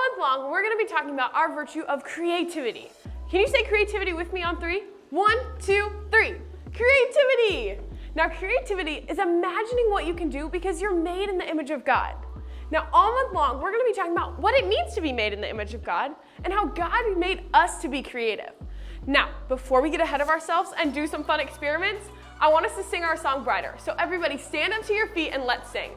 Month long, we're gonna be talking about our virtue of creativity. Can you say creativity with me on three? One, two, three. Creativity! Now, creativity is imagining what you can do because you're made in the image of God. Now, all month long, we're gonna be talking about what it means to be made in the image of God and how God made us to be creative. Now, before we get ahead of ourselves and do some fun experiments, I want us to sing our song Brighter. So, everybody, stand up to your feet and let's sing.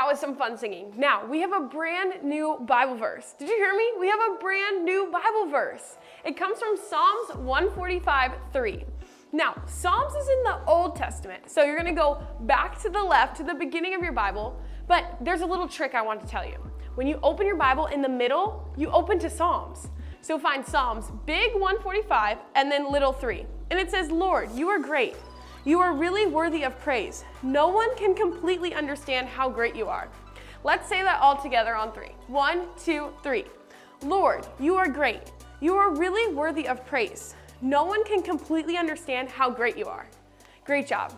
That was some fun singing. Now, we have a brand new Bible verse. Did you hear me? We have a brand new Bible verse. It comes from Psalms 145 3. Now, Psalms is in the Old Testament, so you're gonna go back to the left to the beginning of your Bible, but there's a little trick I want to tell you. When you open your Bible in the middle, you open to Psalms. So find Psalms, big 145, and then little 3. And it says, Lord, you are great. You are really worthy of praise. No one can completely understand how great you are. Let's say that all together on three. One, two, three. Lord, you are great. You are really worthy of praise. No one can completely understand how great you are. Great job.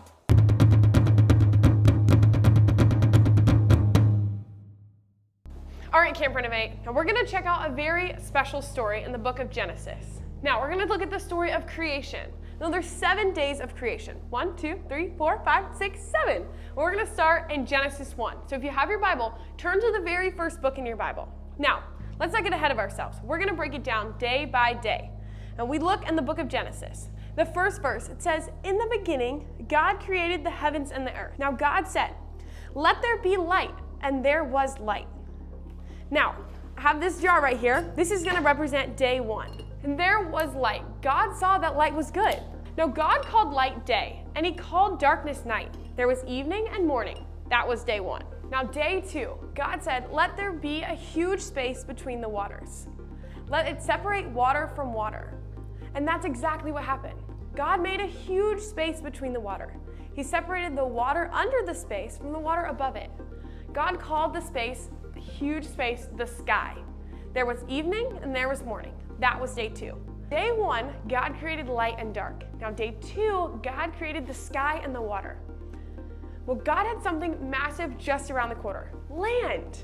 All right, Camp Renovate. Now we're going to check out a very special story in the book of Genesis. Now we're going to look at the story of creation. Now there's seven days of creation. One, two, three, four, five, six, seven. We're going to start in Genesis 1. So if you have your Bible, turn to the very first book in your Bible. Now, let's not get ahead of ourselves. We're going to break it down day by day. Now we look in the book of Genesis. The first verse, it says, In the beginning, God created the heavens and the earth. Now God said, Let there be light, and there was light. Now, I have this jar right here. This is going to represent day one. And there was light. God saw that light was good. Now, God called light day, and He called darkness night. There was evening and morning. That was day one. Now, day two, God said, Let there be a huge space between the waters. Let it separate water from water. And that's exactly what happened. God made a huge space between the water. He separated the water under the space from the water above it. God called the space, the huge space, the sky. There was evening and there was morning. That was day two. Day one, God created light and dark. Now, day two, God created the sky and the water. Well, God had something massive just around the corner land.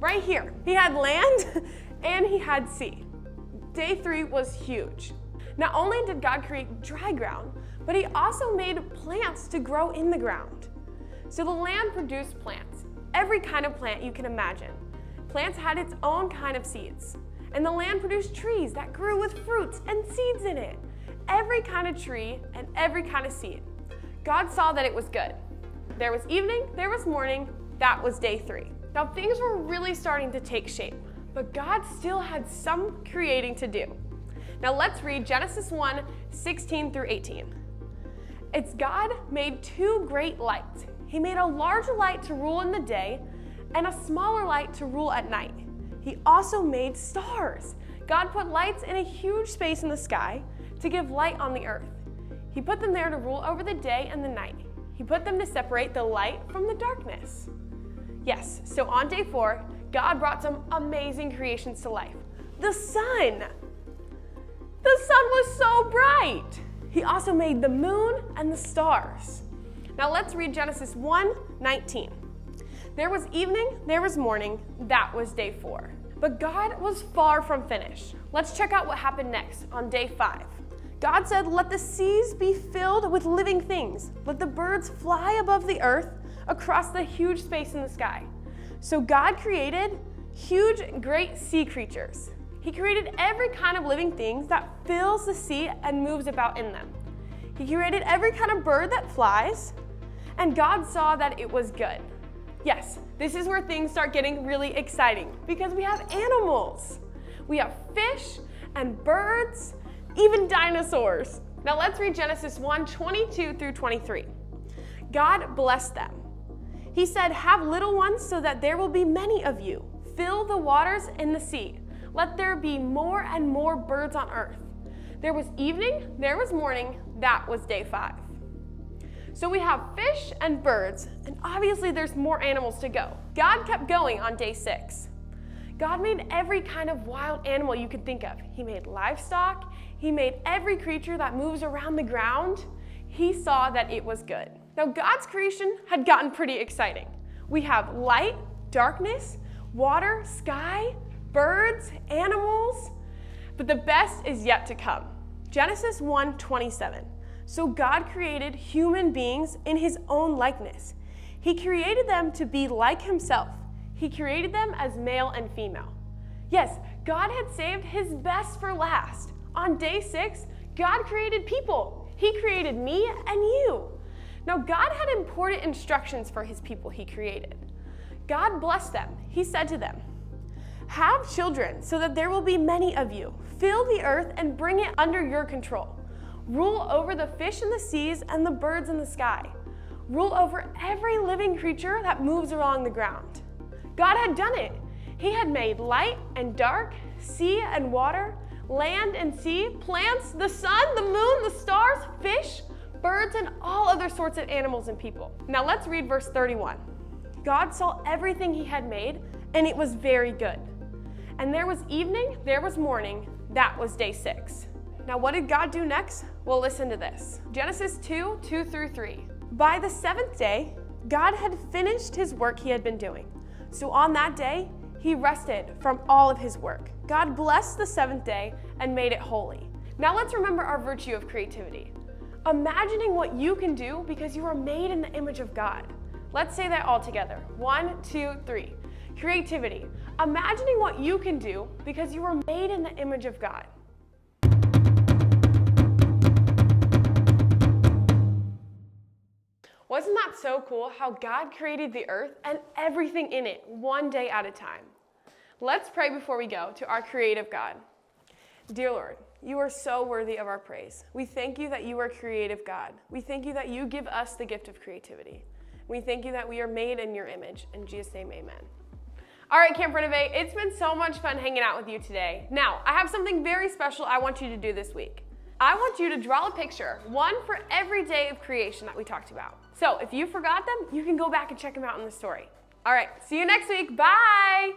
Right here. He had land and he had sea. Day three was huge. Not only did God create dry ground, but he also made plants to grow in the ground. So the land produced plants, every kind of plant you can imagine. Plants had its own kind of seeds. And the land produced trees that grew with fruits and seeds in it. Every kind of tree and every kind of seed. God saw that it was good. There was evening, there was morning, that was day three. Now things were really starting to take shape, but God still had some creating to do. Now let's read Genesis 1 16 through 18. It's God made two great lights. He made a large light to rule in the day and a smaller light to rule at night. He also made stars. God put lights in a huge space in the sky to give light on the earth. He put them there to rule over the day and the night. He put them to separate the light from the darkness. Yes, so on day four, God brought some amazing creations to life. The sun. The sun was so bright. He also made the moon and the stars. Now let's read Genesis 1 19. There was evening, there was morning, that was day four. But God was far from finished. Let's check out what happened next on day five. God said, Let the seas be filled with living things. Let the birds fly above the earth across the huge space in the sky. So God created huge, great sea creatures. He created every kind of living thing that fills the sea and moves about in them. He created every kind of bird that flies, and God saw that it was good. Yes, this is where things start getting really exciting because we have animals. We have fish and birds even dinosaurs. Now let's read Genesis 1 22 through 23. God blessed them. He said, Have little ones so that there will be many of you. Fill the waters in the sea. Let there be more and more birds on earth. There was evening, there was morning, that was day five. So we have fish and birds, and obviously there's more animals to go. God kept going on day six. God made every kind of wild animal you could think of. He made livestock, He made every creature that moves around the ground. He saw that it was good. Now, God's creation had gotten pretty exciting. We have light, darkness, water, sky, birds, animals, but the best is yet to come. Genesis 1 27. So God created human beings in His own likeness. He created them to be like Himself. He created them as male and female. Yes, God had saved his best for last. On day six, God created people. He created me and you. Now, God had important instructions for his people he created. God blessed them. He said to them, Have children so that there will be many of you. Fill the earth and bring it under your control. Rule over the fish in the seas and the birds in the sky. Rule over every living creature that moves along the ground. God had done it. He had made light and dark, sea and water, land and sea, plants, the sun, the moon, the stars, fish, birds, and all other sorts of animals and people. Now let's read verse 31. God saw everything he had made, and it was very good. And there was evening, there was morning, that was day six. Now, what did God do next? Well, listen to this Genesis 2 2 through 3. By the seventh day, God had finished his work he had been doing. So on that day, he rested from all of his work. God blessed the seventh day and made it holy. Now let's remember our virtue of creativity. Imagining what you can do because you are made in the image of God. Let's say that all together. One, two, three. Creativity. Imagining what you can do because you were made in the image of God. So cool how God created the earth and everything in it one day at a time? Let's pray before we go to our creative God. Dear Lord, you are so worthy of our praise. We thank you that you are creative God. We thank you that you give us the gift of creativity. We thank you that we are made in your image. In Jesus' name, amen. All right, Camp Renovate, it's been so much fun hanging out with you today. Now, I have something very special I want you to do this week. I want you to draw a picture, one for every day of creation that we talked about. So if you forgot them, you can go back and check them out in the story. All right, see you next week. Bye.